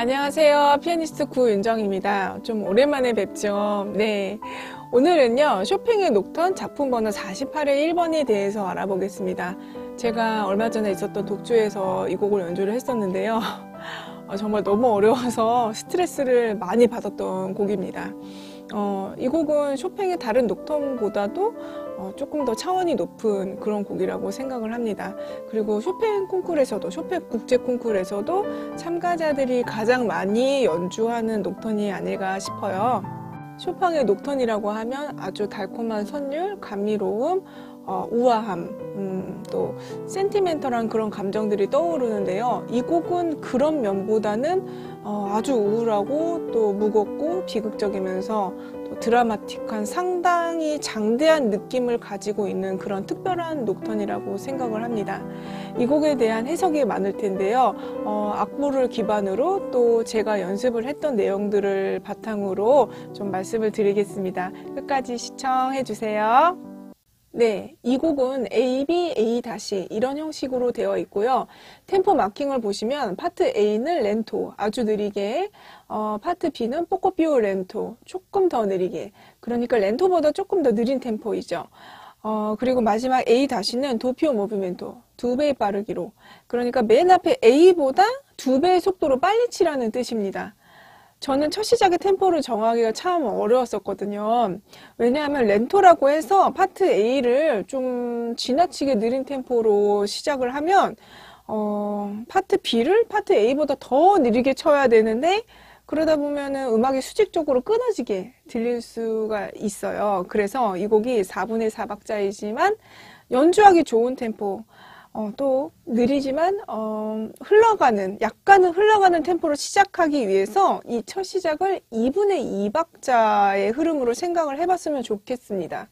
안녕하세요. 피아니스트 구윤정입니다. 좀 오랜만에 뵙죠. 네. 오늘은요, 쇼팽의 녹턴 작품 번호 48의 1번에 대해서 알아보겠습니다. 제가 얼마 전에 있었던 독주에서 이 곡을 연주를 했었는데요. 어, 정말 너무 어려워서 스트레스를 많이 받았던 곡입니다. 어, 이 곡은 쇼팽의 다른 녹턴보다도 어, 조금 더 차원이 높은 그런 곡이라고 생각을 합니다. 그리고 쇼팽 콩쿠르에서도 쇼팽 국제 콩쿠르에서도 참가자들이 가장 많이 연주하는 녹턴이 아닐까 싶어요. 쇼팽의 녹턴이라고 하면 아주 달콤한 선율, 감미로움, 어, 우아함, 음, 또 센티멘털한 그런 감정들이 떠오르는데요. 이 곡은 그런 면보다는 어, 아주 우울하고 또 무겁고 비극적이면서 또 드라마틱한 상당히 장대한 느낌을 가지고 있는 그런 특별한 녹턴이라고 생각을 합니다. 이 곡에 대한 해석이 많을 텐데요. 어, 악보를 기반으로 또 제가 연습을 했던 내용들을 바탕으로 좀 말씀을 드리겠습니다. 끝까지 시청해 주세요. 네, 이 곡은 A, B, A 다시 이런 형식으로 되어 있고요. 템포 marking을 보시면 파트 A는 렌토, 아주 느리게, 어, 파트 B는 poco più lento, 조금 더 느리게. 그러니까 렌토보다 조금 더 느린 템포이죠. 어, 그리고 마지막 A 다시는 doppio movimento, 두 배의 빠르기로. 그러니까 맨 앞에 A보다 두 배의 속도로 빨리 치라는 뜻입니다. 저는 첫 시작에 템포를 정하기가 참 어려웠었거든요. 왜냐하면 렌토라고 해서 파트 A를 좀 지나치게 느린 템포로 시작을 하면 어, 파트 B를 파트 A보다 더 느리게 쳐야 되는데 그러다 보면은 음악이 수직적으로 끊어지게 들릴 수가 있어요. 그래서 이 곡이 4분의 4박자이지만 연주하기 좋은 템포 어, 또 느리지만 어, 흘러가는 약간은 흘러가는 템포로 시작하기 위해서 이 첫 시작을 2분의 2박자의 흐름으로 생각을 해봤으면 좋겠습니다.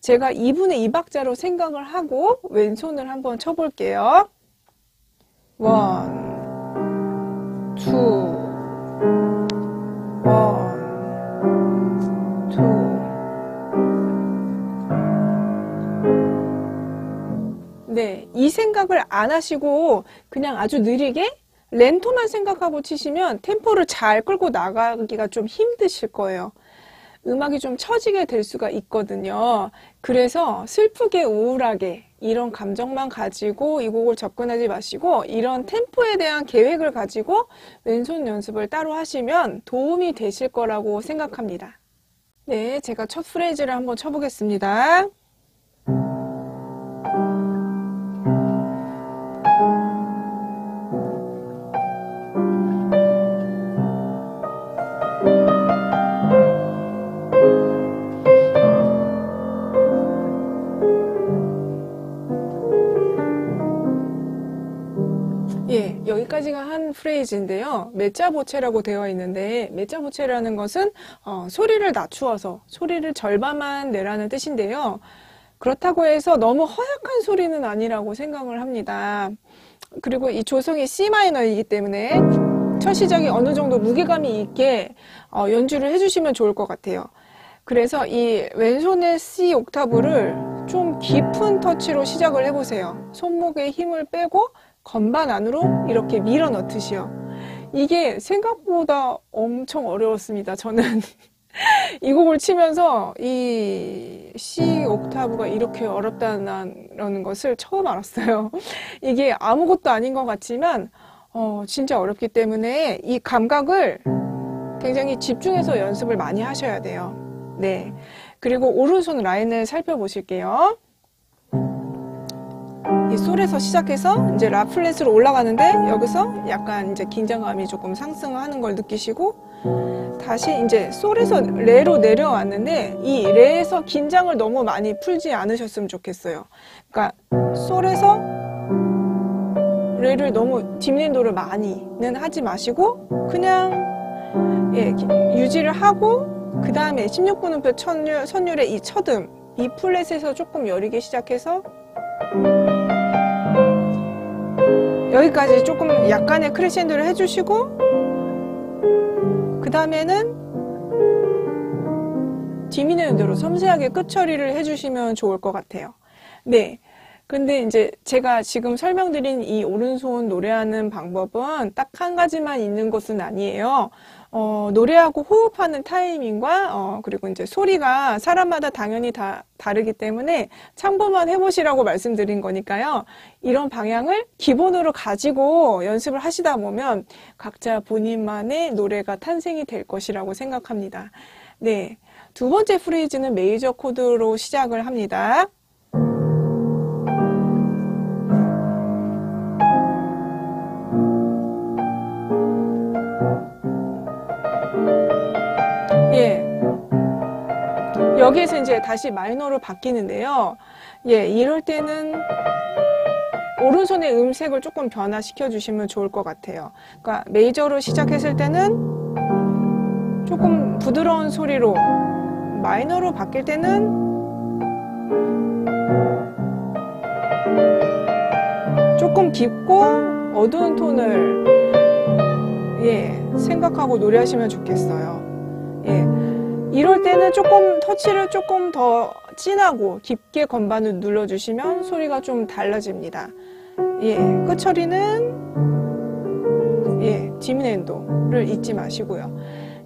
제가 2분의 2박자로 생각을 하고 왼손을 한번 쳐볼게요. one, two, one, 네, 이 생각을 안 하시고 그냥 아주 느리게 렌토만 생각하고 치시면 템포를 잘 끌고 나가기가 좀 힘드실 거예요. 음악이 좀 처지게 될 수가 있거든요. 그래서 슬프게 우울하게 이런 감정만 가지고 이 곡을 접근하지 마시고 이런 템포에 대한 계획을 가지고 왼손 연습을 따로 하시면 도움이 되실 거라고 생각합니다. 네, 제가 첫 프레이즈를 한번 쳐보겠습니다. 여기까지가 한 프레이즈인데요. 메짜보체라고 되어 있는데 메짜보체라는 것은 어, 소리를 낮추어서 소리를 절반만 내라는 뜻인데요. 그렇다고 해서 너무 허약한 소리는 아니라고 생각을 합니다. 그리고 이 조성이 C 마이너이기 때문에 첫 시작이 어느 정도 무게감이 있게 어, 연주를 해주시면 좋을 것 같아요. 그래서 이 왼손의 C 옥타브를 좀 깊은 터치로 시작을 해보세요. 손목에 힘을 빼고 건반 안으로 이렇게 밀어 넣듯이요. 이게 생각보다 엄청 어려웠습니다. 저는 이 곡을 치면서 이 C 옥타브가 이렇게 어렵다는 것을 처음 알았어요. 이게 아무것도 아닌 것 같지만 어, 진짜 어렵기 때문에 이 감각을 굉장히 집중해서 연습을 많이 하셔야 돼요. 네. 그리고 오른손 라인을 살펴보실게요. 이 솔에서 시작해서 이제 라 플랫으로 올라가는데 여기서 약간 이제 긴장감이 조금 상승하는 걸 느끼시고 다시 이제 솔에서 레로 내려왔는데 이 레에서 긴장을 너무 많이 풀지 않으셨으면 좋겠어요. 그러니까 솔에서 레를 너무 딥랜도를 많이는 하지 마시고 그냥 예, 유지를 하고 그 다음에 16분음표 선율, 선율의 이 첫음 이 플랫에서 조금 여리게 시작해서 여기까지 조금 약간의 크레센도를 해주시고 그 다음에는 디미누연대로 섬세하게 끝 처리를 해주시면 좋을 것 같아요. 네. 근데 이제 제가 지금 설명드린 이 오른손 노래하는 방법은 딱 한 가지만 있는 것은 아니에요. 어, 노래하고 호흡하는 타이밍과 어, 그리고 이제 소리가 사람마다 당연히 다 다르기 때문에 참고만 해보시라고 말씀드린 거니까요. 이런 방향을 기본으로 가지고 연습을 하시다 보면 각자 본인만의 노래가 탄생이 될 것이라고 생각합니다. 네. 두 번째 프레이즈는 메이저 코드로 시작을 합니다. 여기에서 이제 다시 마이너로 바뀌는데요. 예, 이럴 때는 오른손의 음색을 조금 변화시켜 주시면 좋을 것 같아요. 그러니까 메이저로 시작했을 때는 조금 부드러운 소리로 마이너로 바뀔 때는 조금 깊고 어두운 톤을 예, 생각하고 노래하시면 좋겠어요. 예. 이럴 때는 조금 터치를 조금 더 진하고 깊게 건반을 눌러주시면 소리가 좀 달라집니다. 예, 끝 처리는 예, 디미넨도를 잊지 마시고요.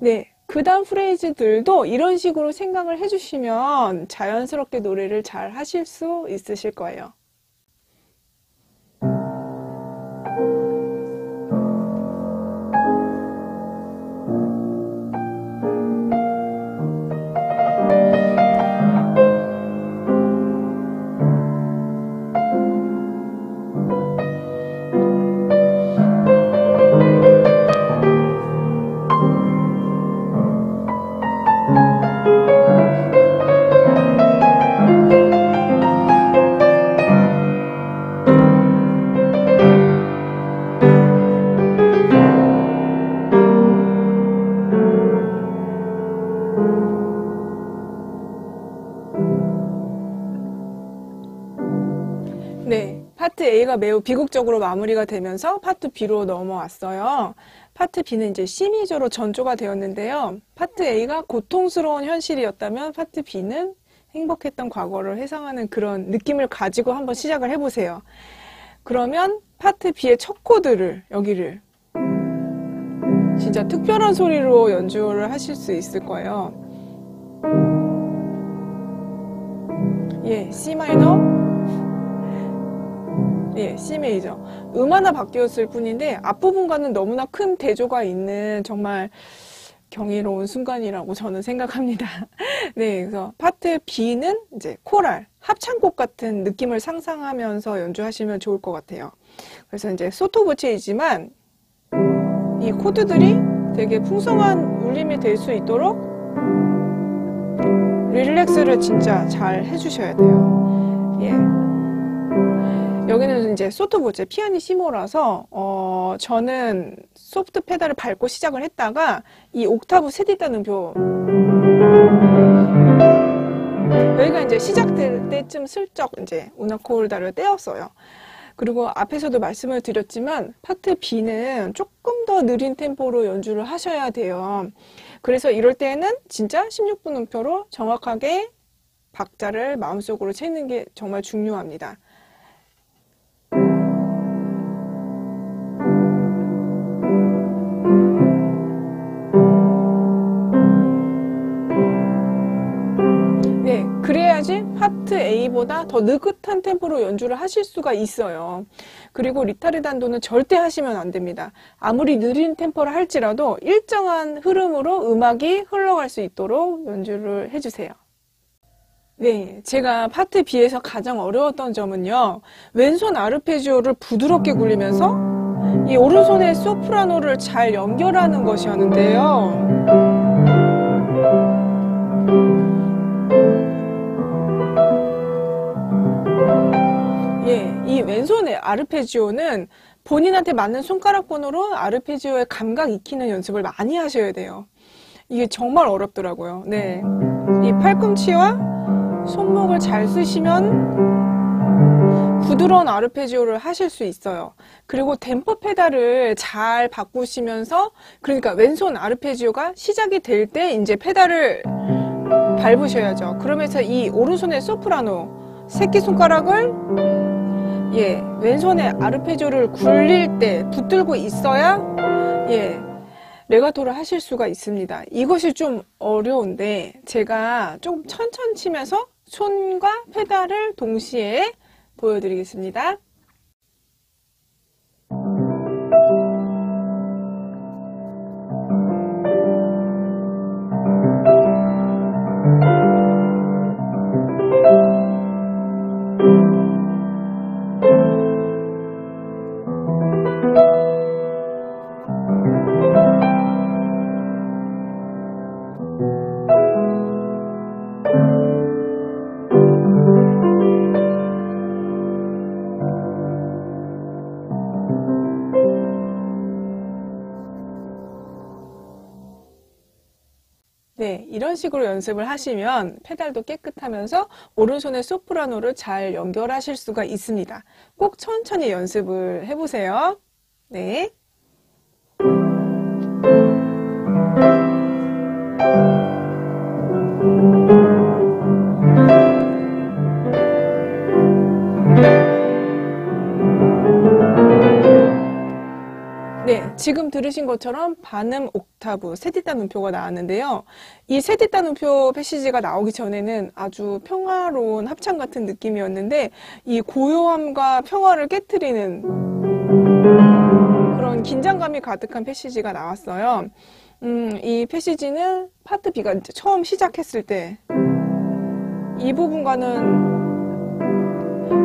네, 그 다음 프레이즈들도 이런 식으로 생각을 해주시면 자연스럽게 노래를 잘 하실 수 있으실 거예요. A가 매우 비극적으로 마무리가 되면서 파트 B로 넘어왔어요. 파트 B는 이제 major로 전조가 되었는데요. 파트 A가 고통스러운 현실이었다면 파트 B는 행복했던 과거를 회상하는 그런 느낌을 가지고 한번 시작을 해보세요. 그러면 파트 B의 첫 코드를 여기를 진짜 특별한 소리로 연주를 하실 수 있을 거예요. 예, C 마이너 예, C 메이저. 음 하나 바뀌었을 뿐인데 앞부분과는 너무나 큰 대조가 있는 정말 경이로운 순간이라고 저는 생각합니다. 네, 그래서 파트 B는 이제 코랄, 합창곡 같은 느낌을 상상하면서 연주하시면 좋을 것 같아요. 그래서 이제 소토보체이지만 이 코드들이 되게 풍성한 울림이 될 수 있도록 릴렉스를 진짜 잘 해주셔야 돼요. 예. 여기는 이제 소프트보제 피아니시모라서 어 저는 소프트 페달을 밟고 시작을 했다가 이 옥타브 세디단 음표 여기가 이제 시작될 때쯤 슬쩍 이제 우나콜다를 떼었어요. 그리고 앞에서도 말씀을 드렸지만 파트 B는 조금 더 느린 템포로 연주를 하셔야 돼요. 그래서 이럴 때는 진짜 16분 음표로 정확하게 박자를 마음속으로 채는 게 정말 중요합니다. 그래야지 파트 A보다 더 느긋한 템포로 연주를 하실 수가 있어요. 그리고 리타르단도는 절대 하시면 안 됩니다. 아무리 느린 템포를 할지라도 일정한 흐름으로 음악이 흘러갈 수 있도록 연주를 해주세요. 네, 제가 파트 B에서 가장 어려웠던 점은요. 왼손 아르페지오를 부드럽게 굴리면서 이 오른손의 소프라노를 잘 연결하는 것이었는데요. 예, 이 왼손의 아르페지오는 본인한테 맞는 손가락 번호로 아르페지오의 감각 익히는 연습을 많이 하셔야 돼요. 이게 정말 어렵더라고요. 네. 이 팔꿈치와 손목을 잘 쓰시면 부드러운 아르페지오를 하실 수 있어요. 그리고 댐퍼 페달을 잘 바꾸시면서 그러니까 왼손 아르페지오가 시작이 될 때 이제 페달을 밟으셔야죠. 그러면서 이 오른손의 소프라노 새끼손가락을 예, 왼손에 아르페지오를 굴릴 때 붙들고 있어야 예, 레가토를 하실 수가 있습니다. 이것이 좀 어려운데 제가 좀 천천히 치면서 손과 페달을 동시에 보여드리겠습니다. 네, 이런 식으로 연습을 하시면 페달도 깨끗하면서 오른손의 소프라노를 잘 연결하실 수가 있습니다. 꼭 천천히 연습을 해보세요. 네. 지금 들으신 것처럼 반음 옥타브 세디따 음표가 나왔는데요. 이 세디따 음표 패시지가 나오기 전에는 아주 평화로운 합창 같은 느낌이었는데 이 고요함과 평화를 깨뜨리는 그런 긴장감이 가득한 패시지가 나왔어요. 음, 이 패시지는 파트 B가 처음 시작했을 때 이 부분과는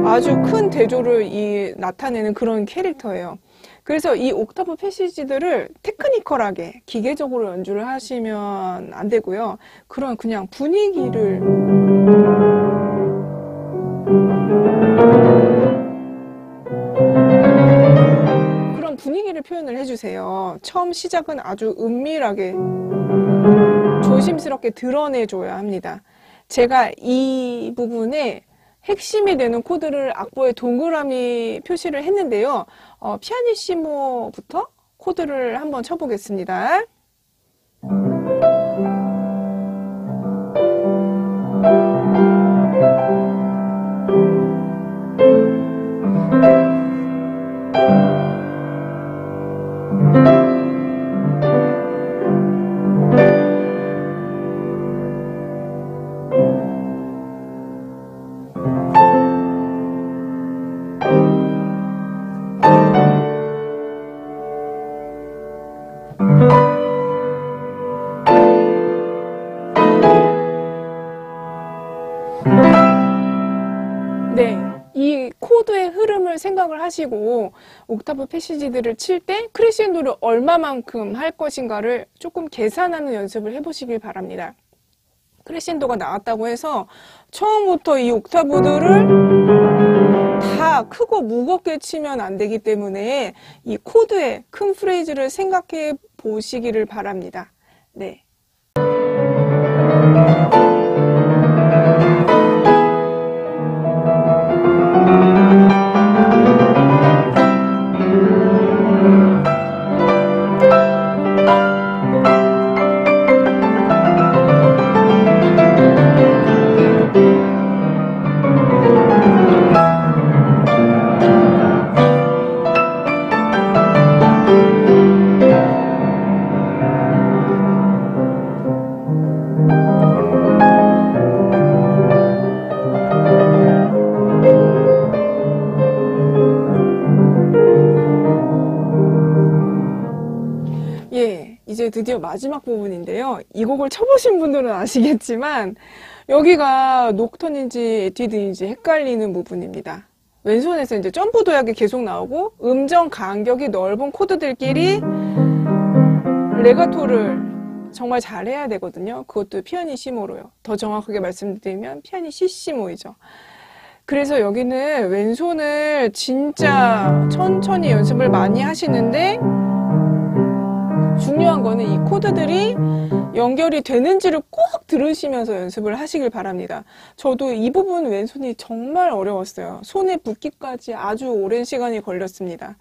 아주 큰 대조를 이 나타내는 그런 캐릭터예요. 그래서 이 옥타브 패시지들을 테크니컬하게 기계적으로 연주를 하시면 안 되고요. 그런 그냥 분위기를 그런 분위기를 표현을 해주세요. 처음 시작은 아주 은밀하게 조심스럽게 드러내줘야 합니다. 제가 이 부분에 핵심이 되는 코드를 악보에 동그라미 표시를 했는데요. 어, 피아니시모부터 코드를 한번 쳐보겠습니다. 하시고 옥타브 패시지들을 칠 때 크레셴도를 얼마만큼 할 것인가를 조금 계산하는 연습을 해보시길 바랍니다. 크레셴도가 나왔다고 해서 처음부터 이 옥타브들을 다 크고 무겁게 치면 안 되기 때문에 이 코드의 큰 프레이즈를 생각해 보시기를 바랍니다. 네. 드디어 마지막 부분인데요. 이 곡을 쳐보신 분들은 아시겠지만 여기가 녹턴인지 에뛰드인지 헷갈리는 부분입니다. 왼손에서 이제 점프 도약이 계속 나오고 음정 간격이 넓은 코드들끼리 레가토를 정말 잘해야 되거든요. 그것도 피아니시모로요. 더 정확하게 말씀드리면 피아니시시모이죠. 그래서 여기는 왼손을 진짜 천천히 연습을 많이 하시는데 중요한 거는 이 코드들이 연결이 되는지를 꼭 들으시면서 연습을 하시길 바랍니다. 저도 이 부분 왼손이 정말 어려웠어요. 손에 붓기까지 아주 오랜 시간이 걸렸습니다.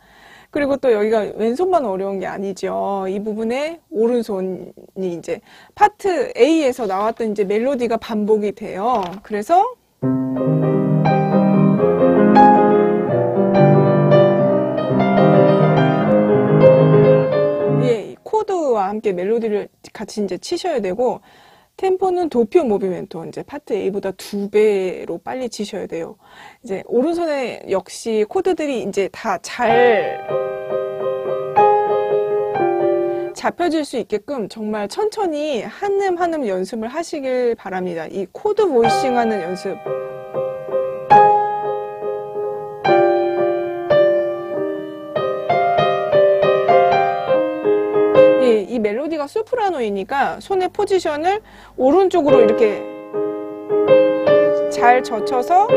그리고 또 여기가 왼손만 어려운 게 아니죠. 이 부분에 오른손이 이제 파트 A에서 나왔던 이제 멜로디가 반복이 돼요. 그래서 템포와 함께 멜로디를 같이 이제 치셔야 되고 템포는 doppio movimento 이제 파트 A보다 두 배로 빨리 치셔야 돼요. 이제 오른손에 역시 코드들이 이제 다 잘 잡혀질 수 있게끔 정말 천천히 한음 한음 연습을 하시길 바랍니다. 이 코드 voicing 하는 연습. 이 멜로디가 소프라노이니까 손의 포지션을 오른쪽으로 이렇게 잘 젖혀서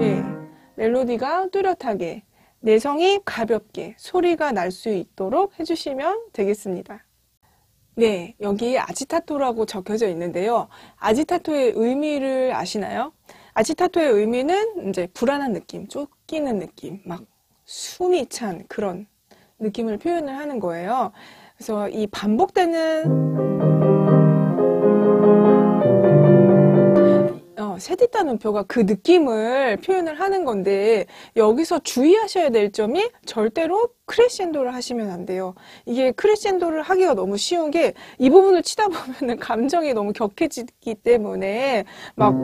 예, 멜로디가 뚜렷하게 내성이 가볍게 소리가 날 수 있도록 해주시면 되겠습니다. 네, 여기 아지타토라고 적혀져 있는데요. 아지타토의 의미를 아시나요? 아지타토의 의미는 이제 불안한 느낌, 쫓기는 느낌, 막 숨이 찬 그런 느낌을 표현을 하는 거예요. 그래서 이 반복되는 어, 세디타 눈표가 그 느낌을 표현을 하는 건데 여기서 주의하셔야 될 점이 절대로 크레센도를 하시면 안 돼요. 이게 크레센도를 하기가 너무 쉬운 게 이 부분을 치다 보면은 감정이 너무 격해지기 때문에 막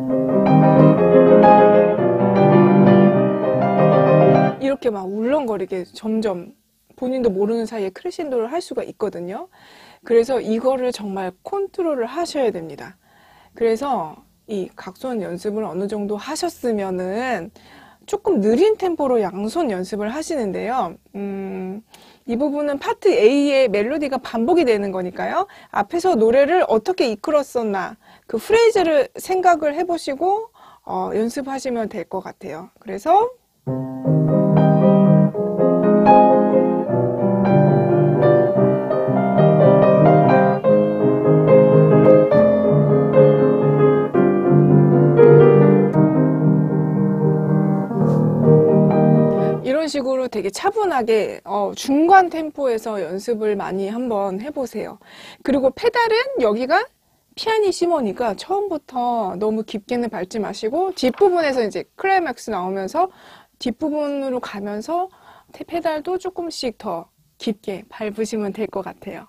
이렇게 막 울렁거리게 점점 본인도 모르는 사이에 크레셴도를 할 수가 있거든요. 그래서 이거를 정말 컨트롤을 하셔야 됩니다. 그래서 이 각손 연습을 어느 정도 하셨으면은 조금 느린 템포로 양손 연습을 하시는데요. 음, 이 부분은 파트 A의 멜로디가 반복이 되는 거니까요. 앞에서 노래를 어떻게 이끌었었나 그 프레이즈를 생각을 해보시고 어, 연습하시면 될 것 같아요. 그래서 되게 차분하게 어, 중간 템포에서 연습을 많이 한번 해보세요. 그리고 페달은 여기가 피아니시모니까 처음부터 너무 깊게는 밟지 마시고 뒷부분에서 이제 클라이맥스 나오면서 뒷부분으로 가면서 페달도 조금씩 더 깊게 밟으시면 될 것 같아요.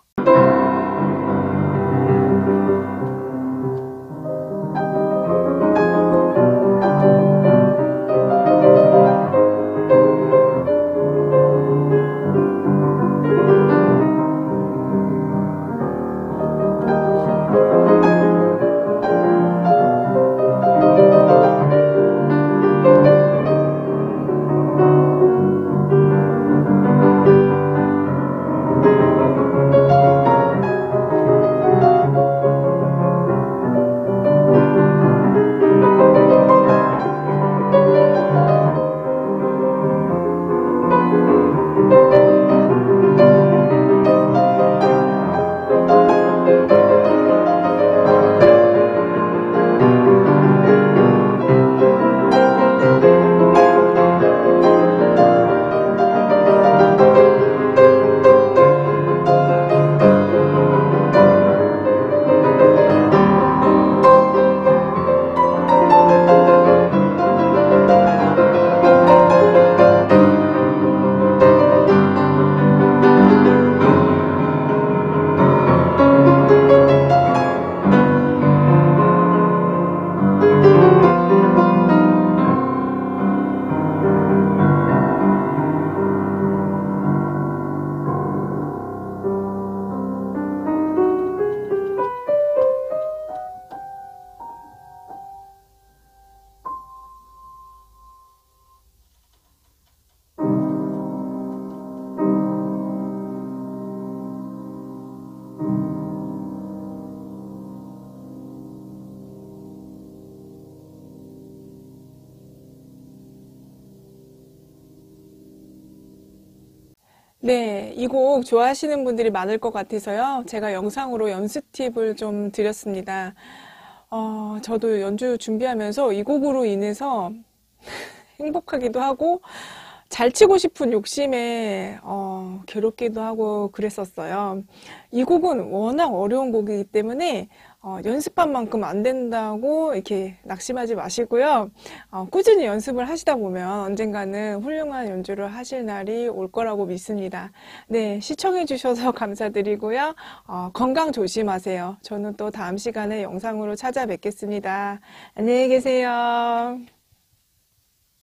네, 이 곡 좋아하시는 분들이 많을 것 같아서요. 제가 영상으로 연습 팁을 좀 드렸습니다. 어, 저도 연주 준비하면서 이 곡으로 인해서 행복하기도 하고 잘 치고 싶은 욕심에 어, 괴롭기도 하고 그랬었어요. 이 곡은 워낙 어려운 곡이기 때문에 어, 연습한 만큼 안 된다고 이렇게 낙심하지 마시고요. 어, 꾸준히 연습을 하시다 보면 언젠가는 훌륭한 연주를 하실 날이 올 거라고 믿습니다. 네, 시청해 주셔서 감사드리고요. 어, 건강 조심하세요. 저는 또 다음 시간에 영상으로 찾아뵙겠습니다. 안녕히 계세요.